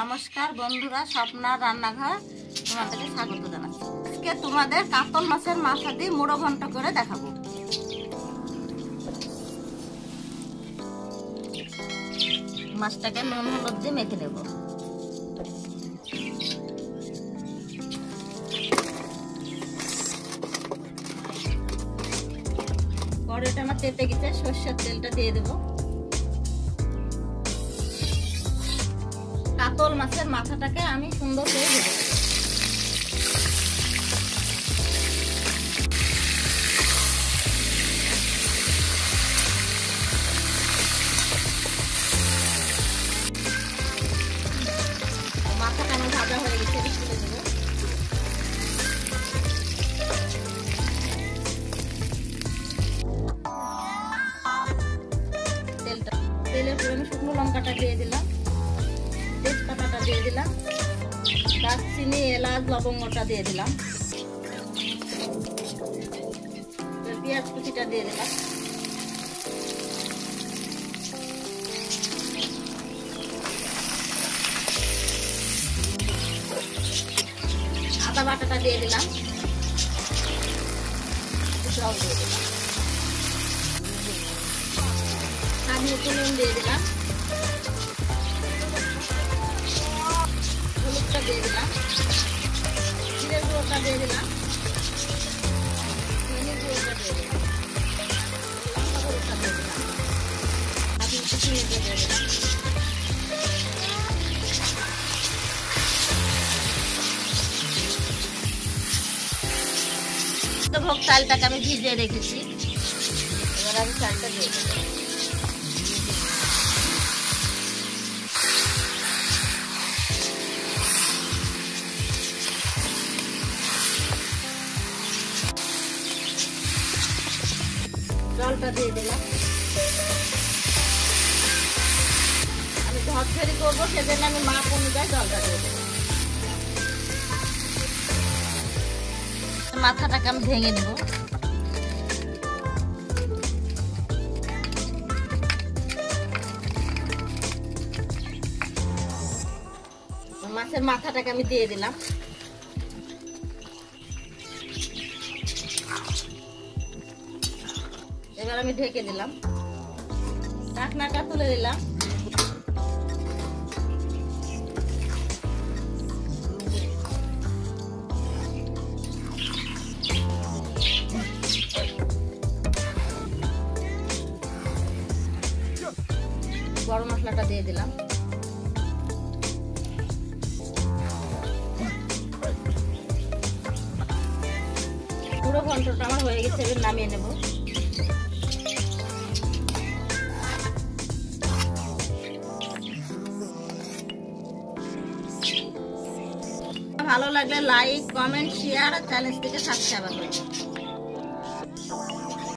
নমস্কার বন্ধুরা, স্বপ্নার রান্নাঘর তোমাদেরকে স্বাগত জানাচ্ছি। আজকে তোমাদের কাতল মাছের মাথা দিয়ে মুড়ো ঘন্ট করে দেখাবো। মাছটাকে নুন হলুদ দিয়ে মেখে নেব। কড়াইটা আমার তেতে গেছে, সর্ষের তেলটা দিয়ে দেবো। কাতল মাছের মাথাটাকে আমি সুন্দর করে নেব মাথাটা আমার ভাজা হয়ে গেছে দেবো তেলের পরে আমি শুকনো লঙ্কাটা দিয়ে দিলাম। দিয়ে দিলাম। দারচিনি এলাচ লবঙ্গটা দিয়ে দিলাম। পেঁয়াজ কুচিটা দিয়ে দিলাম। আদা বাটাটা দিয়ে দিলাম। জল দিয়ে দিলাম। মতো দিয়ে দিলাম। দিয়ে দিলাম জিরে গুঁড়োটা দিয়ে দিলাম ধনে গুঁড়োটা দিয়ে দিলাম দিলাম দিলাম ভোগ চালটাকে আমি ভিজিয়ে রেখেছি। এবার আমি চালটা দিয়ে দেবো। জলটা দিয়ে দিলাম। আমি ঝরঝরি করব, সেজন্য আমি মাপ অনুযায়ী জলটা দিয়ে দেবো মাথাটাকে আমি ভেঙে দেবো মাছের মাথাটাকে আমি দিয়ে দিলাম। এবার আমি ঢেকে দিলাম। ঢাকনাটা তুলে দিলাম। গরম মশলাটা দিয়ে দিলাম। পুরো ঘন্টটা আমার হয়ে গেছে, এবার নামিয়ে নেব। ভালো লাগলে লাইক কমেন্ট শেয়ার আর চ্যানেলটিকে সাবস্ক্রাইব করবেন